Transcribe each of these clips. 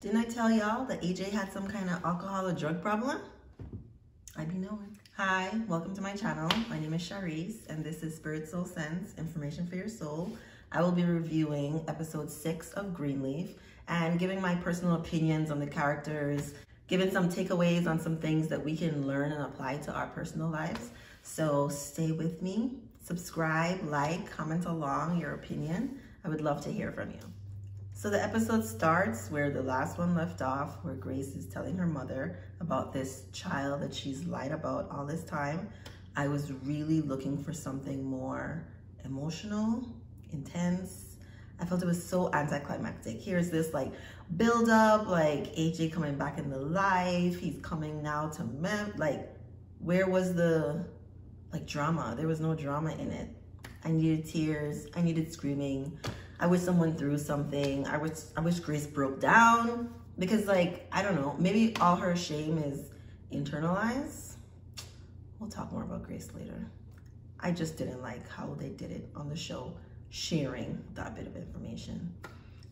Didn't I tell y'all that AJ had some kind of alcohol or drug problem? I be knowing. Hi, welcome to my channel. My name is Shareece and this is Spirit Soul Sense, Information for Your Soul. I will be reviewing episode six of Greenleaf and giving my personal opinions on the characters, giving some takeaways on some things that we can learn and apply to our personal lives. So stay with me, subscribe, like, comment along your opinion. I would love to hear from you. So the episode starts where the last one left off, where Grace is telling her mother about this child that she's lied about all this time. I was really looking for something more emotional, intense. I felt it was so anticlimactic. Here's this like build up, like AJ coming back into life. He's coming now to Mem. Like, where was the like drama? There was no drama in it. I needed tears. I needed screaming. I wish someone threw something. I wish I wish Grace broke down because like I don't know, maybe all her shame is internalized. We'll talk more about Grace later. I just didn't like how they did it on the show, sharing that bit of information.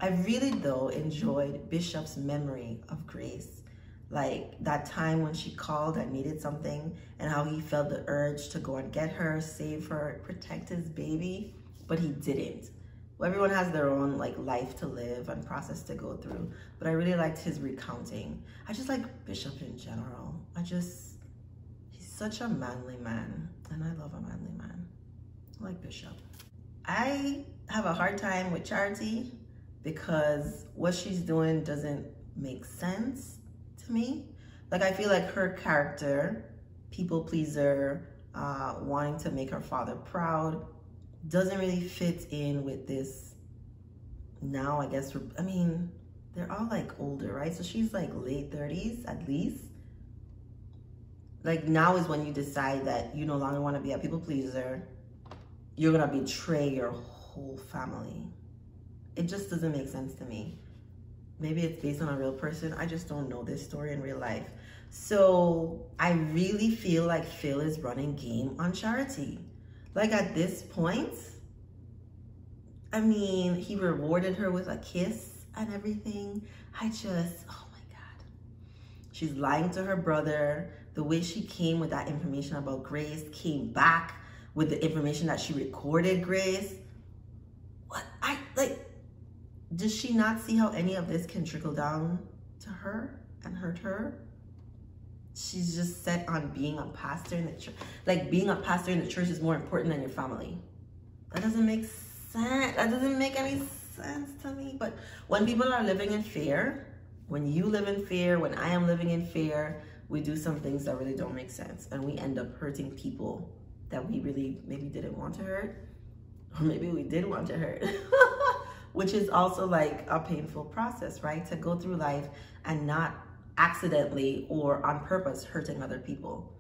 I really though enjoyed Bishop's memory of Grace. Like that time when she called and needed something and how he felt the urge to go and get her, save her, protect his baby, but he didn't everyone has their own like life to live and process to go through but i really liked his recounting. I just like bishop in general. I just he's such a manly man and i love a manly man. I like bishop. I have a hard time with charity because what she's doing doesn't make sense to me. Like i feel like her character people pleaser uh, wanting to make her father proud doesn't really fit in with this now, I guess, I mean, they're all like older, right? So she's like late 30s at least. Like now is when you decide that you no longer want to be a people pleaser. You're going to betray your whole family. It just doesn't make sense to me. Maybe it's based on a real person. I just don't know this story in real life. So I really feel like Phil is running game on Charity. Like at this point, I mean, he rewarded her with a kiss and everything. I just, oh my God. She's lying to her brother. The way she came with that information about Grace, came back with the information that she recorded Grace. What? I, like, does she not see how any of this can trickle down to her and hurt her? She's just set on being a pastor in the church. Like being a pastor in the church is more important than your family. That doesn't make sense. That doesn't make any sense to me. But when people are living in fear, when you live in fear, when I am living in fear, we do some things that really don't make sense. And we end up hurting people that we really maybe didn't want to hurt. Or maybe we did want to hurt. Which is also like a painful process, right? To go through life and not accidentally or on purpose hurting other people.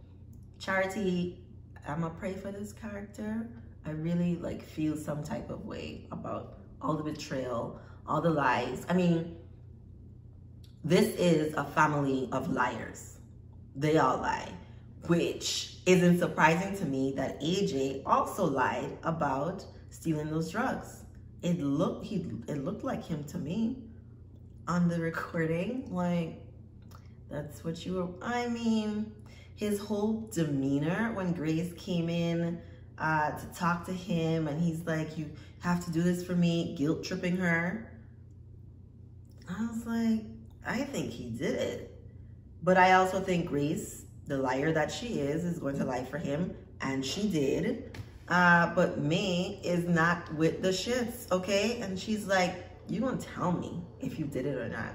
Charity, I'm gonna pray for this character. I really like feel some type of way about all the betrayal, all the lies. I mean, this is a family of liars. They all lie, which isn't surprising to me that AJ also lied about stealing those drugs. It looked he it looked like him to me on the recording. Like that's what you were, I mean, his whole demeanor when Grace came in uh, to talk to him and he's like, you have to do this for me, guilt tripping her. I was like, I think he did it. But I also think Grace, the liar that she is, is going to lie for him. And she did. Uh, but Mae is not with the shits, okay? And she's like, you gonna tell me if you did it or not.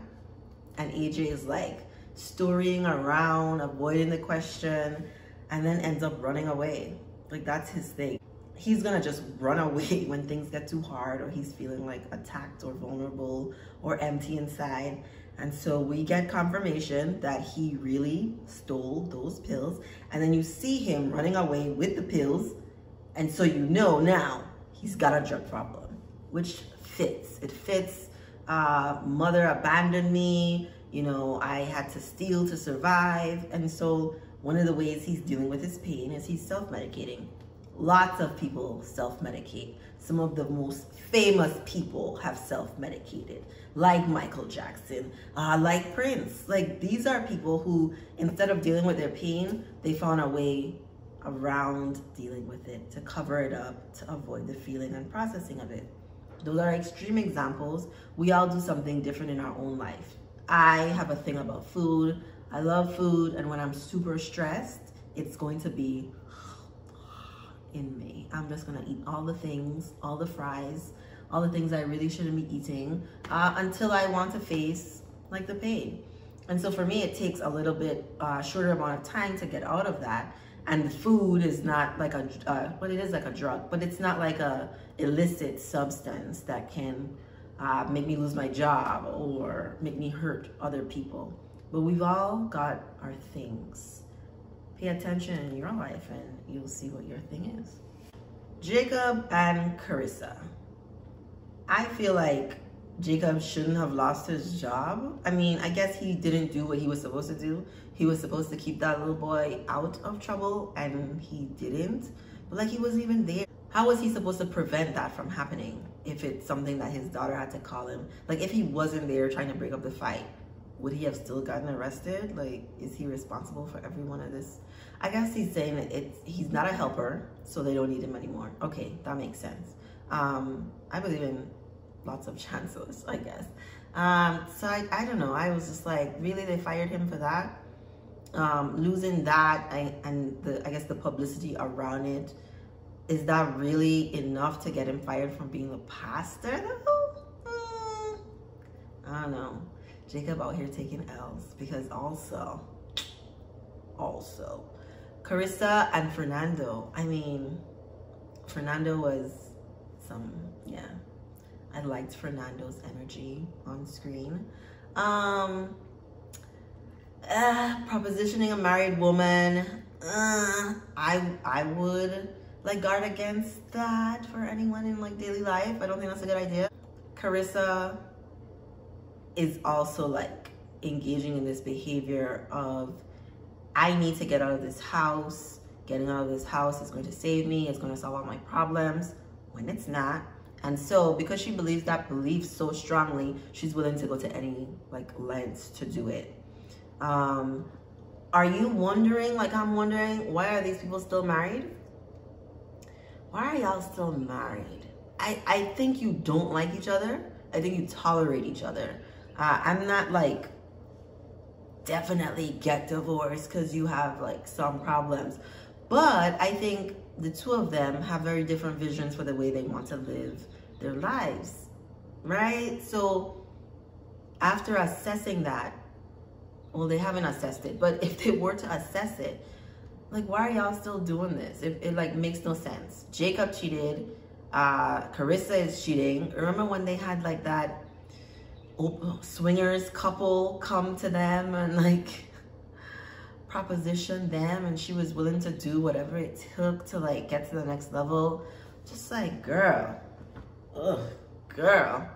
And AJ is like, storying around, avoiding the question, and then ends up running away. Like that's his thing. He's gonna just run away when things get too hard or he's feeling like attacked or vulnerable or empty inside. And so we get confirmation that he really stole those pills. And then you see him running away with the pills. And so you know now he's got a drug problem, which fits. It fits. Uh, mother abandoned me you know, I had to steal to survive. And so one of the ways he's dealing with his pain is he's self-medicating. Lots of people self-medicate. Some of the most famous people have self-medicated, like Michael Jackson, uh, like Prince. Like these are people who, instead of dealing with their pain, they found a way around dealing with it to cover it up, to avoid the feeling and processing of it. Those are extreme examples. We all do something different in our own life. I have a thing about food. I love food, and when I'm super stressed, it's going to be in me. I'm just gonna eat all the things, all the fries, all the things I really shouldn't be eating uh, until I want to face like the pain. And so for me, it takes a little bit uh, shorter amount of time to get out of that. And the food is not like a, uh, well, it is like a drug, but it's not like a illicit substance that can uh, make me lose my job or make me hurt other people. But we've all got our things. Pay attention in your life and you'll see what your thing is. Jacob and Kerissa. I feel like Jacob shouldn't have lost his job. I mean, I guess he didn't do what he was supposed to do. He was supposed to keep that little boy out of trouble and he didn't. But like he wasn't even there. How was he supposed to prevent that from happening if it's something that his daughter had to call him? Like if he wasn't there trying to break up the fight, would he have still gotten arrested? Like, is he responsible for every one of this? I guess he's saying that it's he's not a helper, so they don't need him anymore. Okay, that makes sense. Um, I believe in lots of chances, I guess. Um, so I, I don't know. I was just like, really, they fired him for that? Um, losing that I, and the I guess the publicity around it, is that really enough to get him fired from being a pastor though? Mm, I don't know. Jacob out here taking L's because also, also, Kerissa and Fernando. I mean, Fernando was some, yeah. I liked Fernando's energy on screen. Um, uh, propositioning a married woman. Uh, I I would like guard against that for anyone in like daily life. I don't think that's a good idea. Kerissa is also like engaging in this behavior of I need to get out of this house. Getting out of this house is going to save me. It's going to solve all my problems when it's not. And so because she believes that belief so strongly, she's willing to go to any like lengths to do it. Um, are you wondering, like I'm wondering, why are these people still married? Why are y'all still married? I, I think you don't like each other. I think you tolerate each other. Uh, I'm not like definitely get divorced because you have like some problems. But I think the two of them have very different visions for the way they want to live their lives, right? So after assessing that, well, they haven't assessed it, but if they were to assess it, like, why are y'all still doing this? It, it like makes no sense. Jacob cheated. Uh, Kerissa is cheating. Remember when they had like that swingers couple come to them and like proposition them and she was willing to do whatever it took to like get to the next level just like girl ugh girl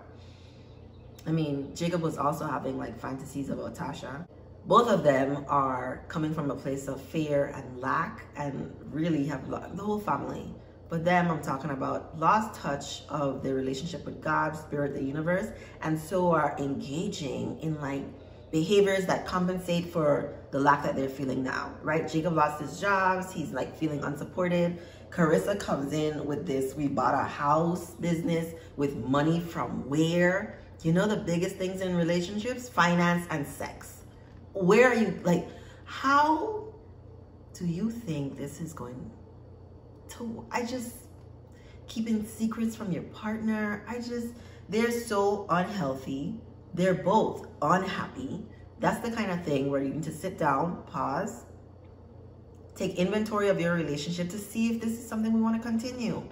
i mean jacob was also having like fantasies about tasha both of them are coming from a place of fear and lack and really have the whole family but them, I'm talking about lost touch of their relationship with God, spirit, the universe, and so are engaging in like behaviors that compensate for the lack that they're feeling now, right? Jacob lost his jobs. He's like feeling unsupported. Kerissa comes in with this, we bought a house business with money from where? You know the biggest things in relationships? Finance and sex. Where are you, like, how do you think this is going to, I just, keeping secrets from your partner. I just, they're so unhealthy. They're both unhappy. That's the kind of thing where you need to sit down, pause, take inventory of your relationship to see if this is something we want to continue.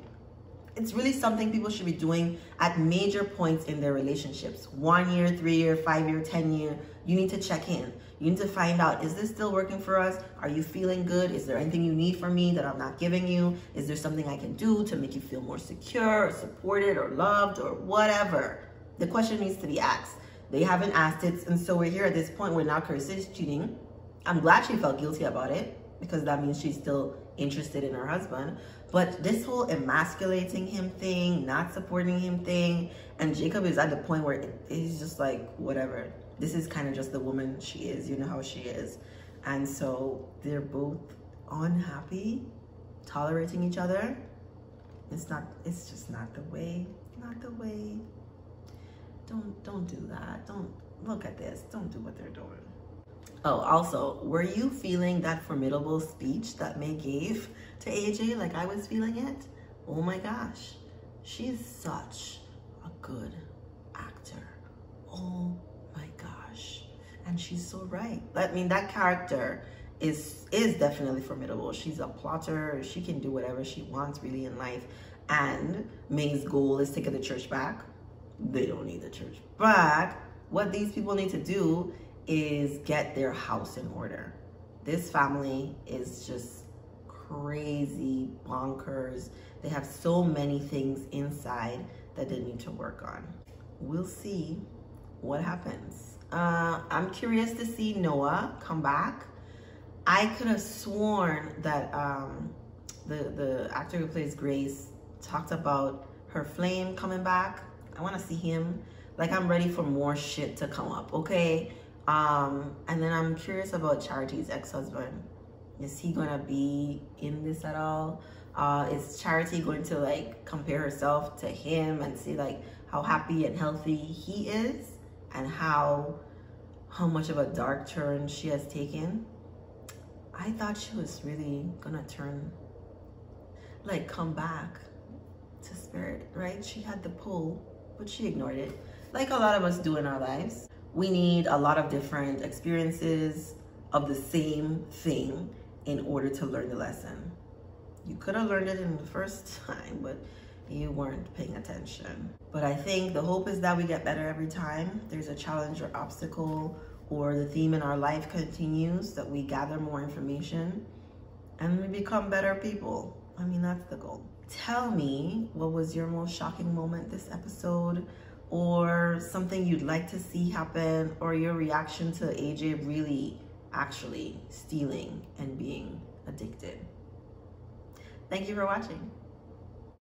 It's really something people should be doing at major points in their relationships. One year, three year, five year, 10 year. You need to check in. You need to find out, is this still working for us? Are you feeling good? Is there anything you need from me that I'm not giving you? Is there something I can do to make you feel more secure or supported or loved or whatever? The question needs to be asked. They haven't asked it. And so we're here at this point where now Kerissa is cheating. I'm glad she felt guilty about it because that means she's still interested in her husband. But this whole emasculating him thing, not supporting him thing, and Jacob is at the point where he's just like, whatever. This is kind of just the woman she is. You know how she is. And so they're both unhappy, tolerating each other. It's not, it's just not the way, not the way. Don't, don't do that. Don't look at this. Don't do what they're doing. Oh, also, were you feeling that formidable speech that Mae gave to AJ like I was feeling it? Oh my gosh, she's such a good actor. Oh my gosh. And she's so right. I mean, that character is is definitely formidable. She's a plotter. She can do whatever she wants really in life. And Mae's goal is to get the church back. They don't need the church back. What these people need to do is get their house in order. This family is just crazy, bonkers. They have so many things inside that they need to work on. We'll see what happens. Uh, I'm curious to see Noah come back. I could have sworn that um, the, the actor who plays Grace talked about her flame coming back. I want to see him. Like, I'm ready for more shit to come up, okay? Um, and then I'm curious about Charity's ex-husband. Is he gonna be in this at all? Uh, is Charity going to like compare herself to him and see like how happy and healthy he is and how how much of a dark turn she has taken? I thought she was really gonna turn like come back to spirit, right? She had the pull, but she ignored it. Like a lot of us do in our lives we need a lot of different experiences of the same thing in order to learn the lesson. You could have learned it in the first time, but you weren't paying attention. But I think the hope is that we get better every time. There's a challenge or obstacle or the theme in our life continues, that we gather more information and we become better people. I mean, that's the goal. Tell me what was your most shocking moment this episode or something you'd like to see happen or your reaction to AJ really actually stealing and being addicted. Thank you for watching.